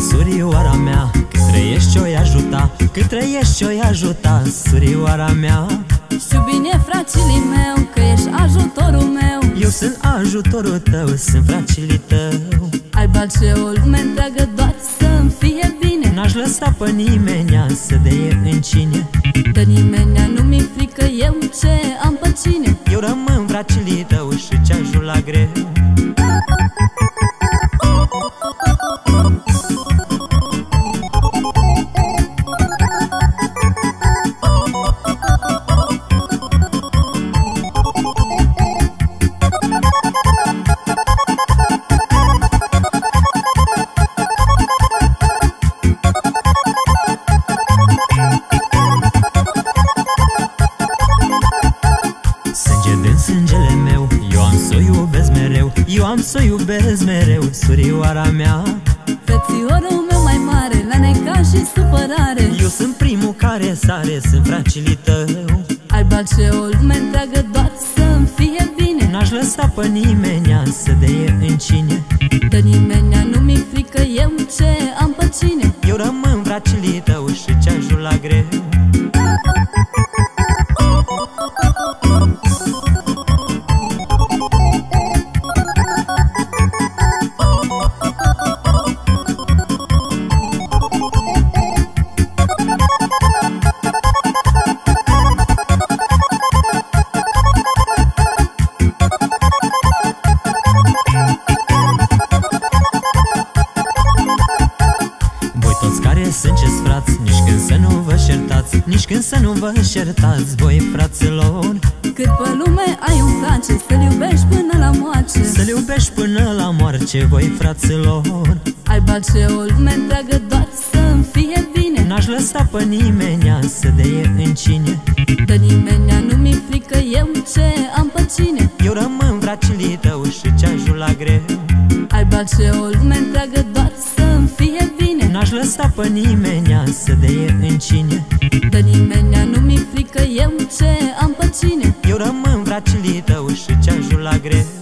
surioara mea Cât trăiești o-i ajuta Cât trăiești o-i ajuta Surioara mea. Știu bine fracilii meu Că ești ajutorul meu. Eu sunt ajutorul tău Sunt fracilii tău. Ai ce o lume întreagă Doar să-mi fie bine. N-aș lăsa pe nimeni Să deie în cine. De nimeni nu mi-e frică Eu ce am pe cine. Eu rămân fracilii tău Și ce ajut la greu. Mereu. Eu am să o iubesc mereu Surioara mea. Frățiorul meu mai mare La neca și supărare. Eu sunt primul care sare Sunt fracilii tău. Ai balce o lume întreagă Doar să-mi fie bine. N-aș lăsa pe nimeni Să deie în cine. De nimeni nu mi frică Eu ce am pe cine? Eu rămân fracilii Nici când să nu vă șertați Voi fraților. Cât pe lume ai un place Să-l iubești până la moarte. Să-l iubești până la moarte Voi fraților. Ai balce o lume întreagă Doar să-mi fie bine. N-aș lăsa pe nimeni Să deie în cine. De nimeni nu mi frică Eu ce am pe cine. Eu rămân fracilii tău Și ce ajung la greu. Ai balce o lume întreagă Doar să-mi fie bine N-aș lăsa pe nimeni să deie în cine. De nimeni nu mi frică eu ce am pe cine? Eu rămân fracilii tău și ce ajung la greu